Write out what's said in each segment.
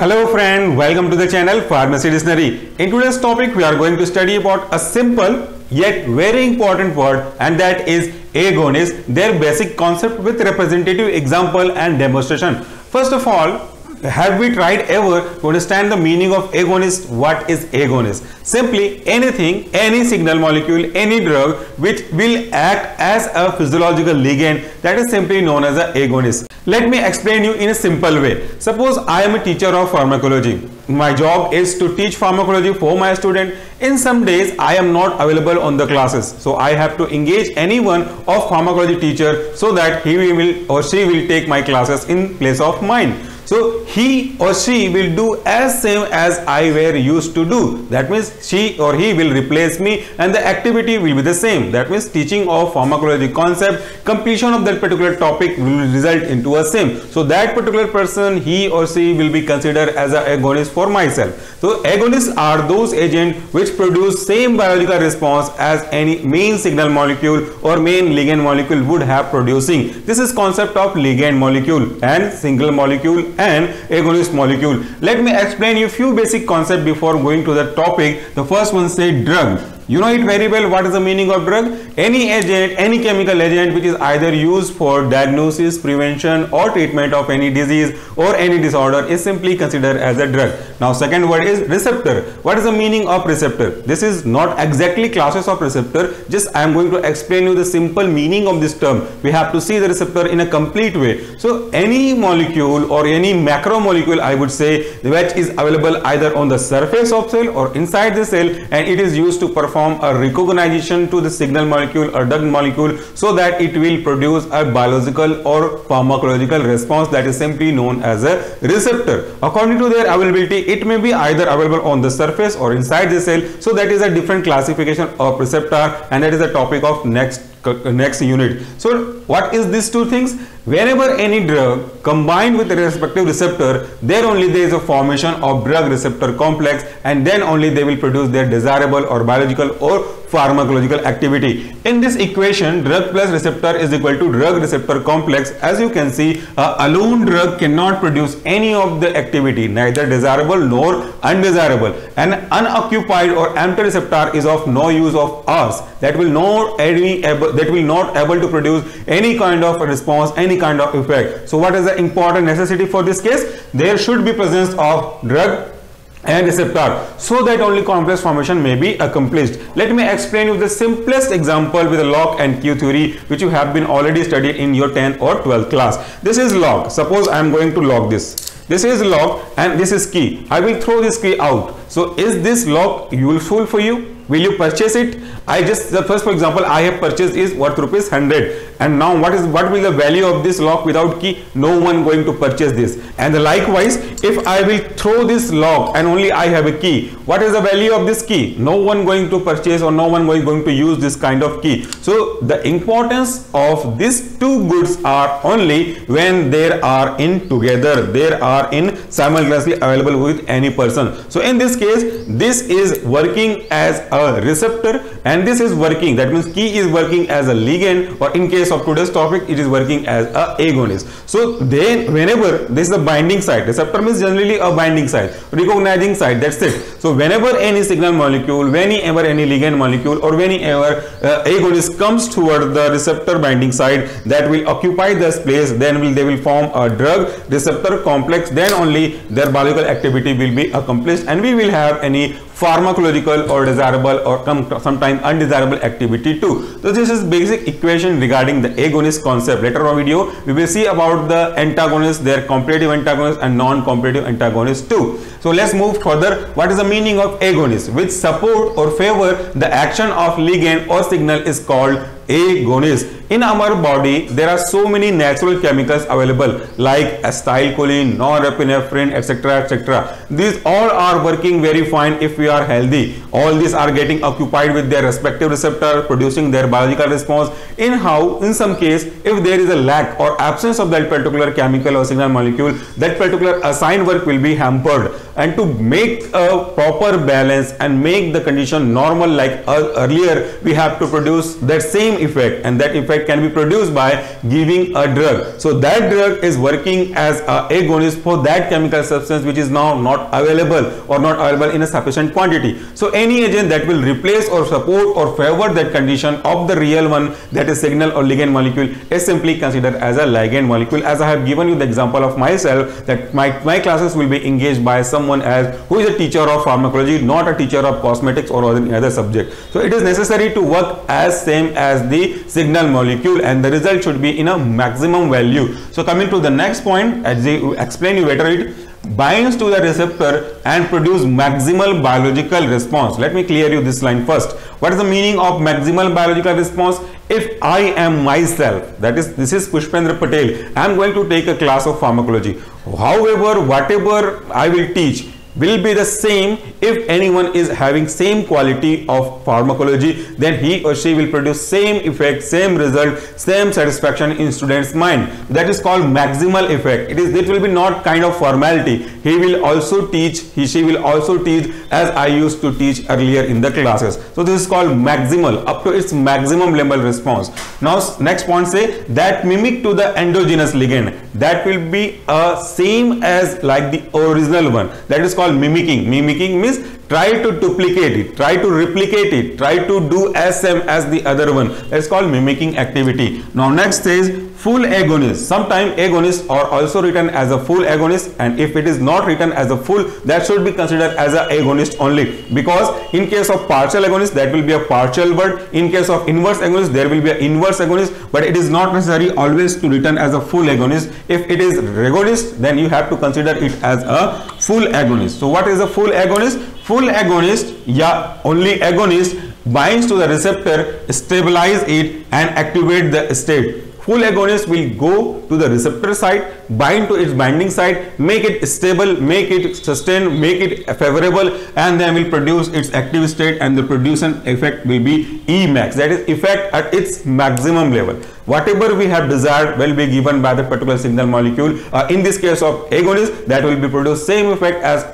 Hello friend, welcome to the channel Pharmacy Dictionary. In today's topic we are going to study about a simple yet very important word and that is agonist, their basic concept with representative example and demonstration. First of all, have we tried ever to understand the meaning of agonist? What is agonist? Simply anything any signal molecule any drug which will act as a physiological ligand that is simply known as a agonist. Let me explain you in a simple way. Suppose i am a teacher of pharmacology. My job is to teach pharmacology for my student. In some days i am not available on the classes. So i have to engage anyone of pharmacology teacher so that he will or she will take my classes in place of mine so he or she will do as same as I were used to do. That means she or he will replace me and the activity will be the same. That means teaching of pharmacology concept, completion of that particular topic will result into a same. So that particular person, he or she will be considered as an agonist for myself. So agonists are those agents which produce same biological response as any main signal molecule or main ligand molecule would have producing. This is concept of ligand molecule and signal molecule and agonist molecule. Let me explain you few basic concepts before going to the topic. The first one say drug. You know it very well what is the meaning of drug? Any agent, any chemical agent which is either used for diagnosis, prevention or treatment of any disease or any disorder is simply considered as a drug. Now second word is receptor. What is the meaning of receptor? This is not exactly classes of receptor. Just I am going to explain you the simple meaning of this term. We have to see the receptor in a complete way. So any molecule or any macromolecule I would say which is available either on the surface of cell or inside the cell and it is used to perform a recognition to the signal molecule or drug molecule so that it will produce a biological or pharmacological response that is simply known as a receptor. According to their availability, it may be either available on the surface or inside the cell. So that is a different classification of receptor and that is the topic of next Uh, next unit. So what is these two things? Whenever any drug combined with the respective receptor, there only there is a formation of drug receptor complex and then only they will produce their desirable or biological or pharmacological activity. In this equation, drug plus receptor is equal to drug receptor complex. As you can see, a alone drug cannot produce any of the activity, neither desirable nor undesirable. An unoccupied or empty receptor is of no use of us. That will not any that will not able to produce any kind of response, any kind of effect. So what is the important necessity for this case? There should be presence of drug and receptor so that only complex formation may be accomplished. Let me explain you the simplest example with the lock and key theory which you have been already studied in your 10th or 12th class. This is lock. Suppose I am going to lock this. This is lock and this is key. I will throw this key out. So is this lock useful for you? Will you purchase it? I just the first for example I have purchased is worth rupees 100 and now what is what will the value of this lock without key no one going to purchase this and likewise if I will throw this lock and only I have a key what is the value of this key no one going to purchase or no one going to use this kind of key so the importance of these two goods are only when they are in together they are in simultaneously available with any person. So in this case this is working as a receptor and this is working. That means key is working as a ligand or in case of today's topic it is working as a agonist. So then whenever this is a binding site. Receptor means generally a binding site recognizing site. That's it. So whenever any signal molecule whenever any ligand molecule or whenever uh, agonist comes toward the receptor binding site that will occupy this place then will they will form a drug receptor complex then only their biological activity will be accomplished and we will have any pharmacological or desirable or sometimes undesirable activity too. So this is basic equation regarding the agonist concept. Later on video we will see about the antagonists, their competitive antagonists and non-competitive antagonists too. So let's move further. What is the meaning of agonist? Which support or favor the action of ligand or signal is called agonist in our body there are so many natural chemicals available like acetylcholine norepinephrine etc etc these all are working very fine if we are healthy. All these are getting occupied with their respective receptor producing their biological response. In how in some case if there is a lack or absence of that particular chemical or signal molecule that particular assigned work will be hampered. And to make a proper balance and make the condition normal like uh, earlier we have to produce that same effect. And that effect can be produced by giving a drug. So that drug is working as a agonist for that chemical substance which is now not available or not available in a sufficient quantity. So any agent that will replace or support or favor that condition of the real one that is signal or ligand molecule is simply considered as a ligand molecule as I have given you the example of myself that my, my classes will be engaged by someone as who is a teacher of pharmacology not a teacher of cosmetics or any other subject. So it is necessary to work as same as the signal molecule and the result should be in a maximum value. So coming to the next point as I explain you better it binds to the receptor and produce maximal biological response. Let me clear you this line first. What is the meaning of maximal biological response? If I am myself, that is, this is Pushpendra Patel, I am going to take a class of pharmacology. However, whatever I will teach, will be the same if anyone is having same quality of pharmacology then he or she will produce same effect same result same satisfaction in students mind. That is called maximal effect. It is it will be not kind of formality he will also teach he she will also teach as i used to teach earlier in the classes so this is called maximal up to its maximum level response now next point say that mimic to the endogenous ligand that will be a same as like the original one that is called mimicking. Mimicking means try to duplicate it, try to replicate it, try to do as same as the other one. That's called mimicking activity. Now next is full agonist. Sometimes agonists are also written as a full agonist and if it is not written as a full that should be considered as a agonist only because in case of partial agonist that will be a partial word. In case of inverse agonist there will be an inverse agonist but it is not necessary always to written as a full agonist. If it is agonist then you have to consider it as a full agonist. So what is a full agonist? Full agonist, yeah, only agonist binds to the receptor, stabilize it and activate the state full agonist will go to the receptor site, bind to its binding site, make it stable make it sustained, make it favorable and then will produce its active state and the producing effect will be Emax. That is effect at its maximum level whatever we have desired will be given by the particular signal molecule. Uh, in this case of agonist that will be produced same effect as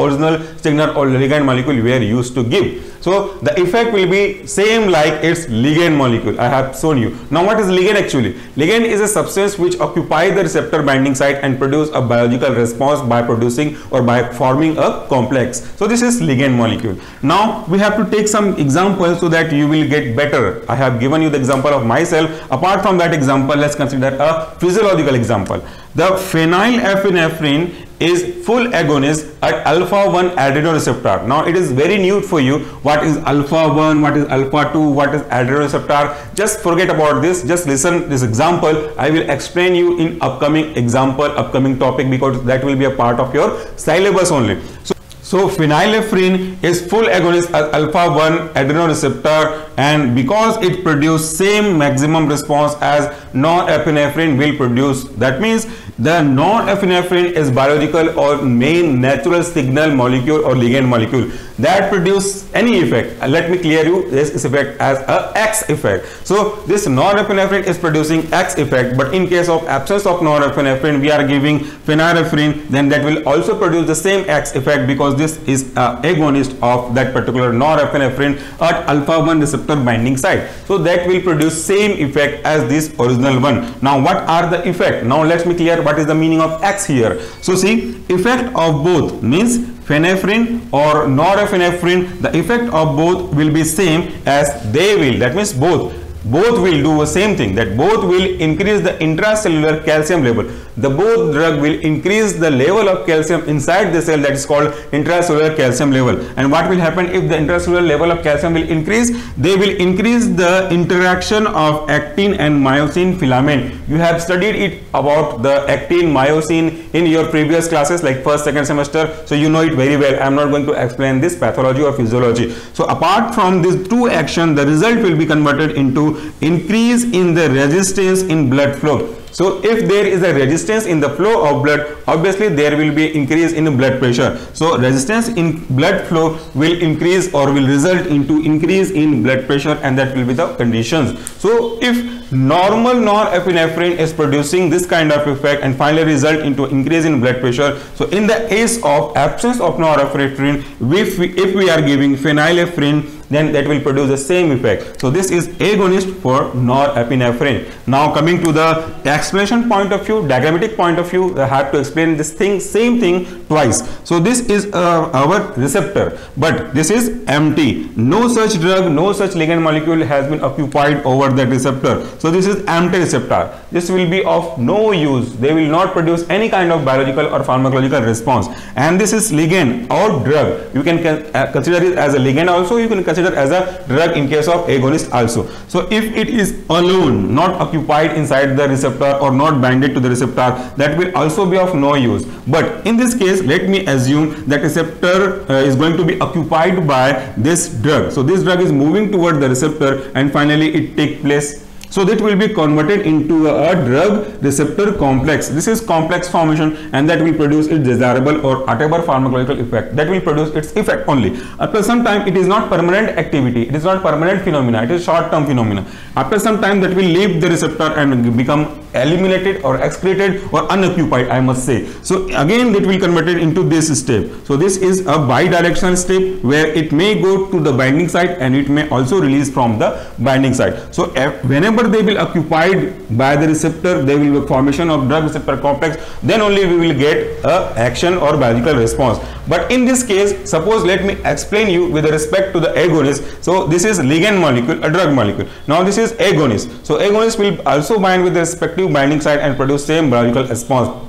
original signal or ligand molecule we are used to give. So the effect will be same like its ligand molecule. I have shown you. Now what is ligand actually? Ligand is a substance which occupy the receptor binding site and produce a biological response by producing or by forming a complex. So this is ligand molecule. Now we have to take some examples so that you will get better. I have given you the example of myself. Apart from that example, let's consider a physiological example. The phenylephrine is full agonist at alpha 1 adrenoreceptor. Now it is very new for you. What is alpha 1? What is alpha 2? What is adrenoreceptor? Just forget about this. Just listen this example. I will explain you in upcoming example, upcoming topic because that will be a part of your syllabus only. So so phenylephrine is full agonist at alpha 1 adrenoreceptor and because it produces same maximum response as norepinephrine will produce. That means the norepinephrine is biological or main natural signal molecule or ligand molecule that produce any effect. let me clear you this effect as a X effect. So this norepinephrine is producing X effect but in case of absence of norepinephrine we are giving phenylephrine then that will also produce the same X effect because this is agonist of that particular norepinephrine at alpha 1 receptor binding site. So that will produce same effect as this original one. Now what are the effect? Now let me clear what is the meaning of X here. So see effect of both means phenylephrine or norepinephrine the effect of both will be same as they will that means both both will do the same thing that both will increase the intracellular calcium level. The both drug will increase the level of calcium inside the cell that is called intracellular calcium level. And what will happen if the intracellular level of calcium will increase? They will increase the interaction of actin and myosin filament. You have studied it about the actin myosin in your previous classes like first second semester. So you know it very well. I am not going to explain this pathology or physiology. So apart from these two action the result will be converted into increase in the resistance in blood flow so if there is a resistance in the flow of blood, obviously there will be increase in blood pressure. So resistance in blood flow will increase or will result into increase in blood pressure and that will be the conditions. So if normal norepinephrine is producing this kind of effect and finally result into increase in blood pressure. So in the case of absence of norepinephrine, if we, if we are giving phenylephrine then that will produce the same effect. So this is agonist for norepinephrine. Now coming to the explanation point of view, diagrammatic point of view, I have to explain this thing, same thing twice. So this is uh, our receptor, but this is empty. No such drug, no such ligand molecule has been occupied over that receptor. So this is empty receptor. This will be of no use. They will not produce any kind of biological or pharmacological response. And this is ligand or drug. You can uh, consider it as a ligand also. You can consider as a drug in case of agonist also. So if it is alone, not occupied inside the receptor or not binded to the receptor, that will also be of no use. But in this case, let me assume that receptor uh, is going to be occupied by this drug. So this drug is moving toward the receptor and finally it take place so that will be converted into a drug receptor complex. This is complex formation and that will produce its desirable or whatever pharmacological effect. That will produce its effect only. After some time it is not permanent activity. It is not permanent phenomena. It is short term phenomena. After some time that will leave the receptor and become eliminated or excreted or unoccupied I must say. So again it will convert it into this step. So this is a bidirectional step where it may go to the binding site and it may also release from the binding site. So eh, whenever they will occupied by the receptor there will be formation of drug receptor complex then only we will get a action or biological response. But in this case suppose let me explain you with respect to the agonist. So this is ligand molecule a drug molecule. Now this is agonist. So agonist will also bind with respective binding site and produce same biological response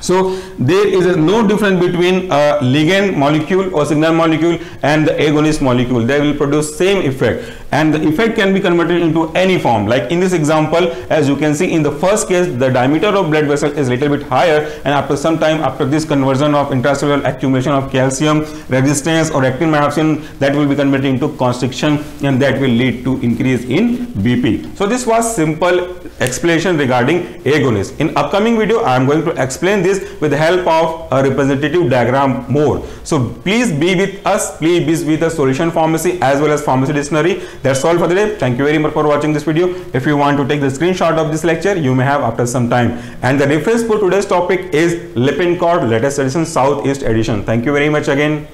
so there is no difference between a ligand molecule or signal molecule and the agonist molecule. They will produce same effect and the effect can be converted into any form. Like in this example, as you can see in the first case, the diameter of blood vessel is little bit higher and after some time after this conversion of intracellular accumulation of calcium, resistance or actin myosin that will be converted into constriction and that will lead to increase in BP. So this was simple explanation regarding agonist. In upcoming video, I am going to explain this with the help of a representative diagram more. So please be with us, please be with the solution pharmacy as well as pharmacy dictionary. That's all for the day. Thank you very much for watching this video. If you want to take the screenshot of this lecture, you may have after some time. And the reference for today's topic is Lippincott latest edition Southeast edition. Thank you very much again.